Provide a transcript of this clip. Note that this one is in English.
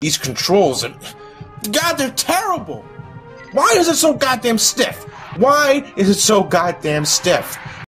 these controls are... God, they're terrible. Why is it so goddamn stiff? Why is it so goddamn stiff?